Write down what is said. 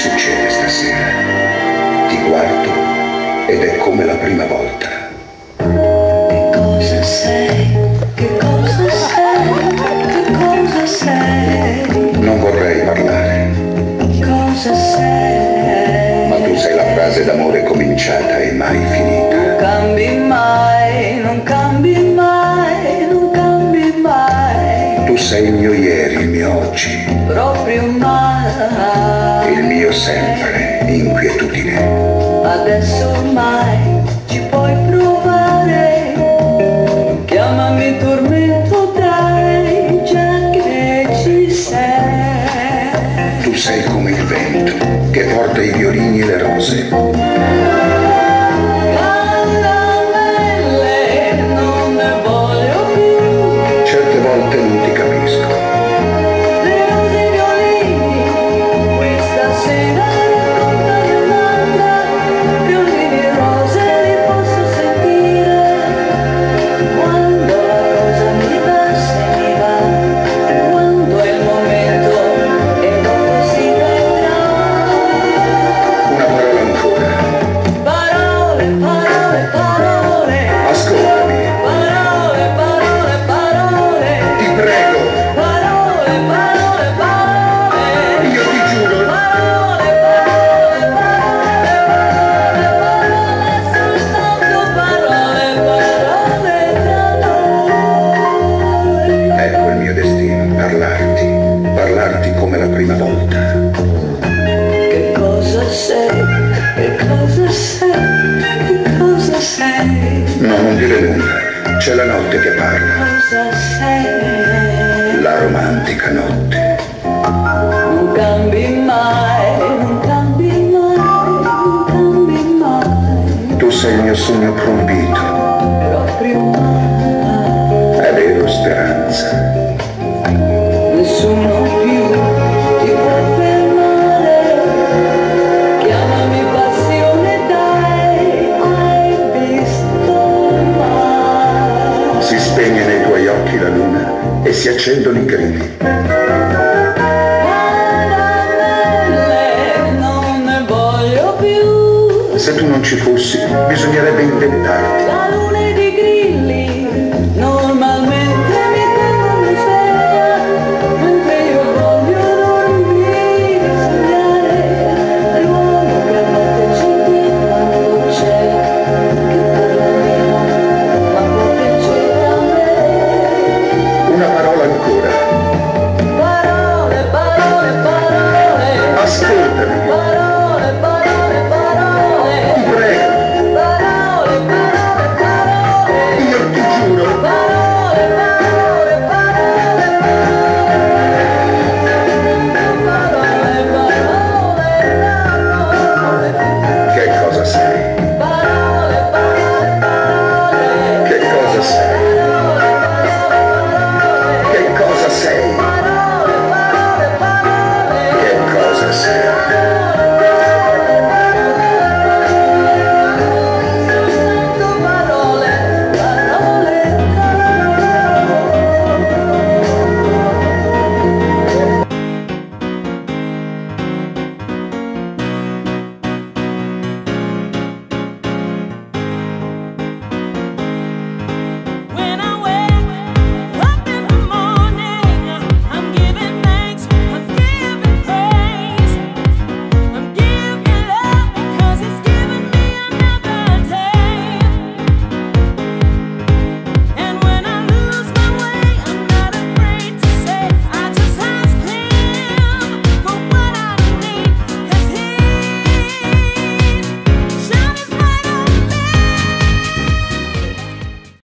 Succede stasera? Ti guardo ed è come la prima volta. Che cosa sei? Che cosa sei? Che cosa sei? Non vorrei parlare, Cosa sei? ma tu sei la frase d'amore cominciata e mai finita. Non cambi mai, non cambi mai, non cambi mai, Tu sei il sempre, inquietudine. Adesso ormai ci puoi provare. Chiamami tormento, dai, già che ci sei. Tu sei come il vento che porta i violini e le rose. C'è la notte che parla, la romantica notte. Non cambi mai, non cambi mai, non cambi mai, Tu sei il mio sogno proibito, è vero speranza. accendo l'incredibile. se tu non ci fossi, bisognerebbe inventarti. La luna di grilli, non I say.